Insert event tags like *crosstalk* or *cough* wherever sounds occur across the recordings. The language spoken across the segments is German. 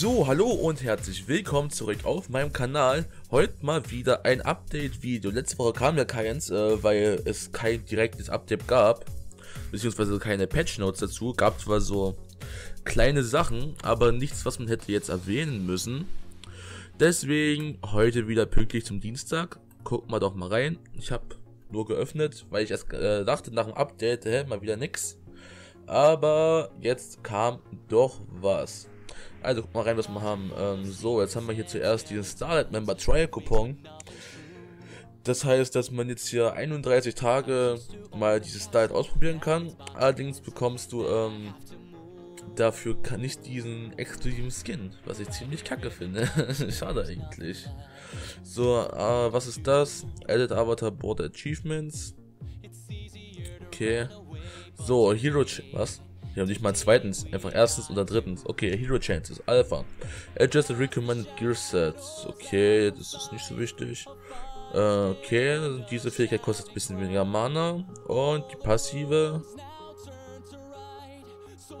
So, hallo und herzlich willkommen zurück auf meinem Kanal. Heute mal wieder ein Update-Video. Letzte Woche kam ja keins, äh, weil es kein direktes Update gab. Beziehungsweise keine Patch-Notes dazu. Gab zwar so kleine Sachen, aber nichts, was man hätte jetzt erwähnen müssen. Deswegen heute wieder pünktlich zum Dienstag. Guck mal doch mal rein. Ich habe nur geöffnet, weil ich erst äh, dachte nach dem Update, hä, mal wieder nix. Aber jetzt kam doch was. Also guck mal rein, was wir haben. Ähm, so, jetzt haben wir hier zuerst diesen Starlight Member Trial Coupon. Das heißt, dass man jetzt hier 31 Tage mal dieses Starlight ausprobieren kann. Allerdings bekommst du ähm, dafür kann ich diesen exklusiven Skin, was ich ziemlich kacke finde. *laughs* Schade eigentlich. So, äh, was ist das? Edit Avatar Board Achievements. Okay. So, Hero... Ch was? Wir haben nicht mal zweitens, einfach erstens oder drittens. Okay, Hero Chances, Alpha. Adjusted Recommended Gear Sets. Okay, das ist nicht so wichtig. Äh, okay, diese Fähigkeit kostet ein bisschen weniger Mana. Und die passive.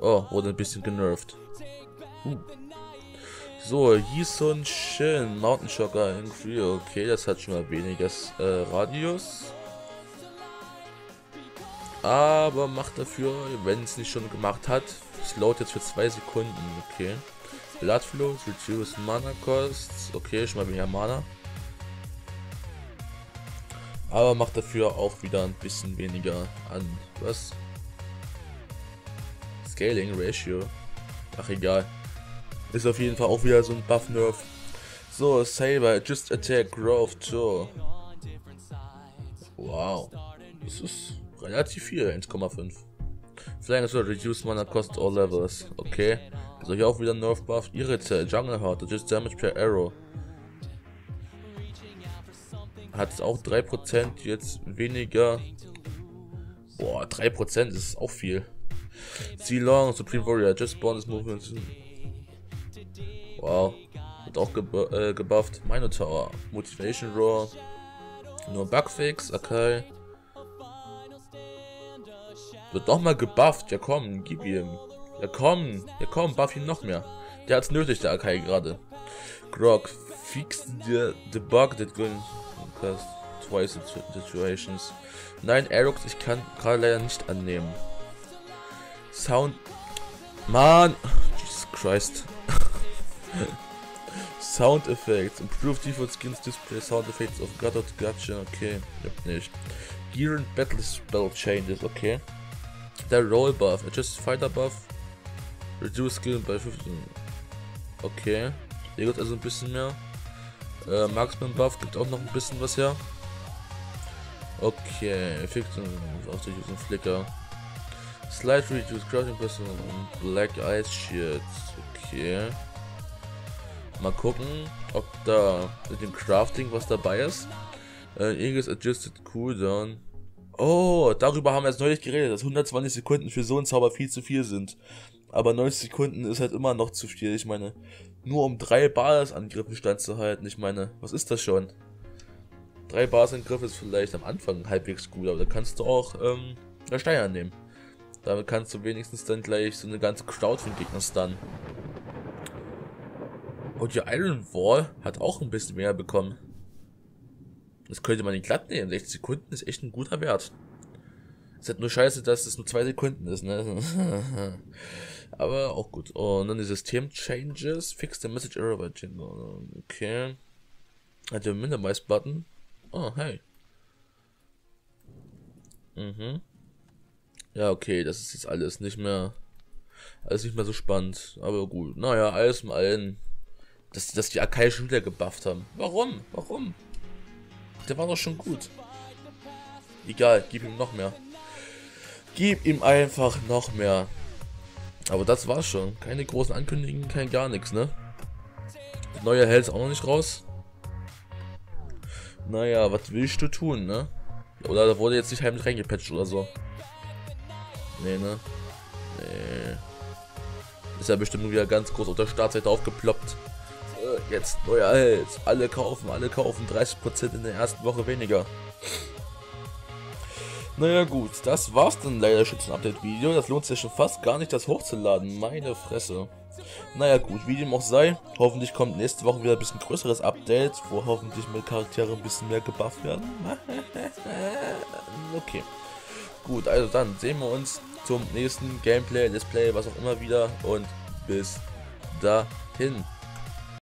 Oh, wurde ein bisschen genervt. Uh. So, Yisun Shin, Mountain Shocker irgendwie. Okay, das hat schon mal weniger äh, Radius. Aber macht dafür, wenn es nicht schon gemacht hat, slowt jetzt für 2 Sekunden. Okay. Blood Flow, Reduce Mana Costs. Okay, schon mal mehr Mana. Aber macht dafür auch wieder ein bisschen weniger an. Was? Scaling Ratio. Ach egal. Ist auf jeden Fall auch wieder so ein Buff Nerf. So, Saber, Just Attack Growth Tour. Wow. Das ist Relativ viel, 1,5. Flying is reduce mana cost all levels. Okay. Also hier auch wieder Nerf Buff. Irrite, Jungle Heart, just damage per arrow. Hat auch 3% jetzt weniger. Boah, 3% ist auch viel. See Long, Supreme Warrior, just bonus movement. Wow. Wird auch gebu äh, gebufft. Minotaur, Motivation Roar. Nur Bugfix, okay. Wird doch mal gebufft. Ja komm, gib ihm. Ja komm, ja komm, buff ihn noch mehr. Der hat's nötig, der Akai gerade. Grog, fix the, the bug that going cost twice in situations. Nein, Aerox, ich kann gerade leider nicht annehmen. Sound. Mann! Jesus Christ. *laughs* Sound Effects. Improve Default Skins Display Sound Effects of God of Gotcha. Okay, nicht. Gear and Battle Spell Changes. Okay. Der Roll Buff. Adjust Fighter Buff. Reduce Skill bei 15. Okay. Hier gibt also ein bisschen mehr. Äh, Marksman Buff gibt auch noch ein bisschen was her. Okay. Effekte auf durch diesen Flicker. Slide Reduce Crafting Person und Black Ice Shields. Okay. Mal gucken, ob da mit dem Crafting was dabei ist. Äh, Aegis Adjusted Cooldown. Oh, darüber haben wir jetzt neulich geredet, dass 120 Sekunden für so einen Zauber viel zu viel sind. Aber 90 Sekunden ist halt immer noch zu viel. Ich meine, nur um drei Basisangriffen standzuhalten. Ich meine, was ist das schon? Drei Basisangriffe ist vielleicht am Anfang halbwegs gut, aber da kannst du auch ähm, eine Stein nehmen. Damit kannst du wenigstens dann gleich so eine ganze Cloud von Gegnern stunnen. Und die Iron Wall hat auch ein bisschen mehr bekommen. Das könnte man nicht glatt nehmen. 60 Sekunden ist echt ein guter Wert. Ist halt nur scheiße, dass es nur 2 Sekunden ist, ne? *laughs* Aber auch gut. Und dann die System-Changes. Fix the message error by Jingle. Okay. Hat der Minimize-Button. Oh, hey. Mhm. Ja, okay, das ist jetzt alles nicht mehr. Alles nicht mehr so spannend. Aber gut. Naja, alles im Allen. Dass, dass die Akai schon wieder gebufft haben. Warum? Warum? Der war doch schon gut. Egal, gib ihm noch mehr. Gib ihm einfach noch mehr. Aber das war's schon. Keine großen Ankündigungen, kein gar nichts, ne? Der neue Held auch noch nicht raus. Naja, was willst du tun, ne? Oder da wurde jetzt nicht heimlich reingepatcht oder so. Nee, ne? Nee. Ist ja bestimmt wieder ganz groß auf der Startseite aufgeploppt. Äh, jetzt neuer Held. Alle kaufen, alle kaufen. 30% in der ersten Woche weniger. Naja gut, das war's dann leider schon zum Update-Video. Das lohnt sich schon fast gar nicht, das hochzuladen. Meine Fresse. Naja gut, wie dem auch sei. Hoffentlich kommt nächste Woche wieder ein bisschen größeres Update, wo hoffentlich meine Charaktere ein bisschen mehr gebufft werden. *laughs* okay. Gut, also dann sehen wir uns zum nächsten Gameplay, Display, was auch immer wieder. Und bis dahin.